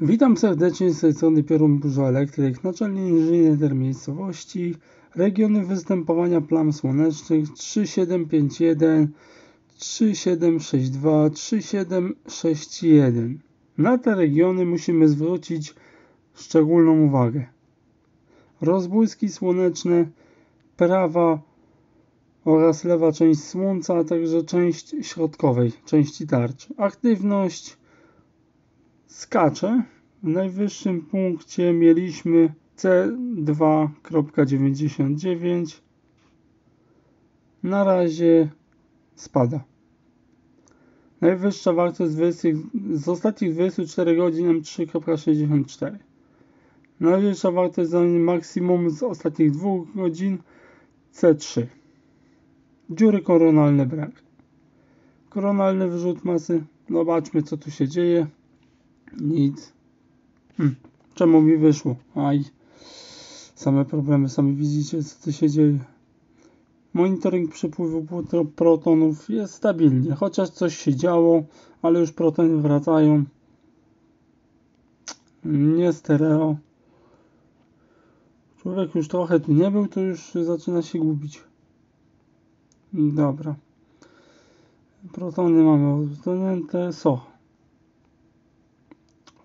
Witam serdecznie z tej strony Piorun Burza Elektryk, naczelny inżynier miejscowości, regiony występowania plam słonecznych 3751, 3762, 3761. Na te regiony musimy zwrócić szczególną uwagę. Rozbłyski słoneczne, prawa oraz lewa część słońca, a także część środkowej, części tarczy. Aktywność skacze. W najwyższym punkcie mieliśmy C2.99. Na razie spada. Najwyższa wartość z, 20, z ostatnich 24 godzin M3.64. Najwyższa wartość za maksimum z ostatnich 2 godzin C3. Dziury koronalne brak. Koronalny wyrzut masy. Zobaczmy co tu się dzieje. Nic. Hm. Czemu mi wyszło? Aj. Same problemy, sami widzicie co tu się dzieje. Monitoring przepływu protonów jest stabilnie, chociaż coś się działo, ale już protony wracają. Nie stereo. Człowiek już trochę tu nie był, to już zaczyna się gubić. Dobra. Protony mamy uwzględnione. So.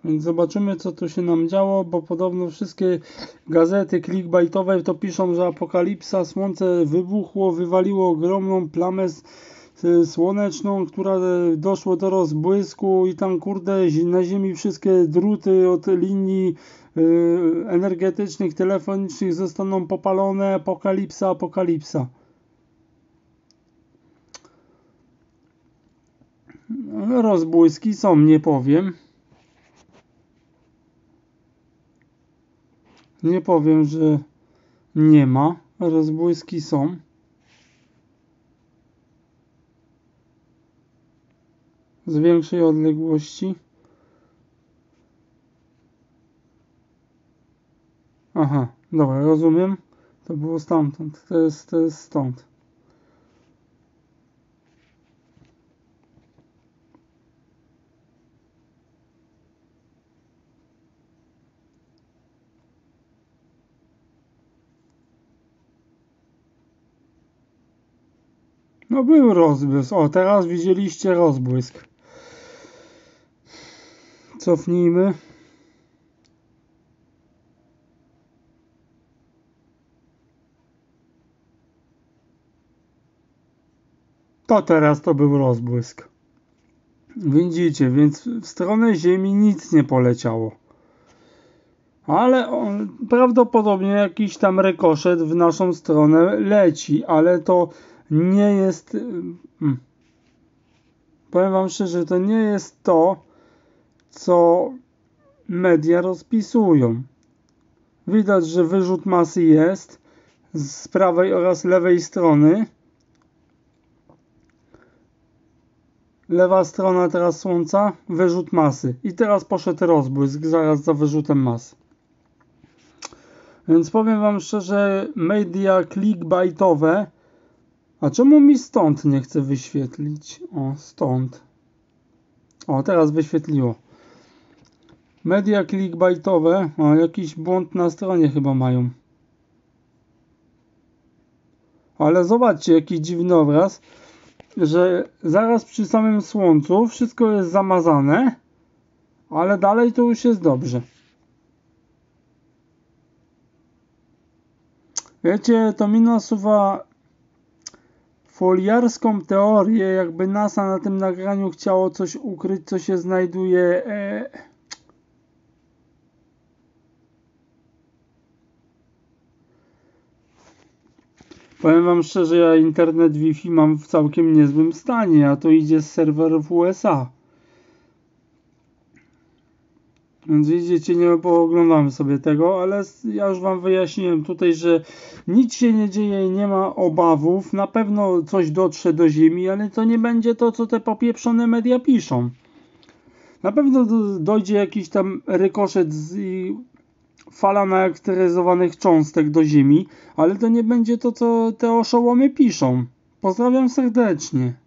Więc zobaczymy, co tu się nam działo, bo podobno wszystkie gazety clickbaitowe to piszą, że apokalipsa, słońce wybuchło, wywaliło ogromną plamę słoneczną, która doszło do rozbłysku i tam kurde na ziemi wszystkie druty od linii y, energetycznych, telefonicznych zostaną popalone, apokalipsa, apokalipsa. Rozbłyski są, nie powiem. Nie powiem, że nie ma. Rozbłyski są. Z większej odległości. Aha, dobra, rozumiem. To było stamtąd. To jest, to jest stąd. No był rozbłysk. O, teraz widzieliście rozbłysk. Cofnijmy. To teraz to był rozbłysk. Widzicie, więc w stronę Ziemi nic nie poleciało. Ale on, prawdopodobnie jakiś tam rekoszet w naszą stronę leci, ale to nie jest. Hmm, powiem Wam szczerze, to nie jest to, co media rozpisują. Widać, że wyrzut masy jest z prawej oraz lewej strony. Lewa strona teraz Słońca, wyrzut masy. I teraz poszedł rozbłysk zaraz za wyrzutem masy. Więc powiem Wam szczerze, media clickbaitowe a czemu mi stąd nie chce wyświetlić? O, stąd. O, teraz wyświetliło. Media clickbaitowe. O, jakiś błąd na stronie chyba mają. Ale zobaczcie, jaki dziwny obraz, że zaraz przy samym słońcu wszystko jest zamazane, ale dalej to już jest dobrze. Wiecie, to mi nasuwa foliarską teorię, jakby NASA na tym nagraniu chciało coś ukryć, co się znajduje. E... Powiem Wam szczerze, ja internet Wi-Fi mam w całkiem niezłym stanie, a to idzie z serwerów USA. Więc widzicie, nie pooglądamy sobie tego, ale ja już Wam wyjaśniłem tutaj, że nic się nie dzieje i nie ma obawów. Na pewno coś dotrze do Ziemi, ale to nie będzie to, co te popieprzone media piszą. Na pewno dojdzie jakiś tam rykoszet z fala naelektryzowanych cząstek do Ziemi, ale to nie będzie to, co te oszołomy piszą. Pozdrawiam serdecznie.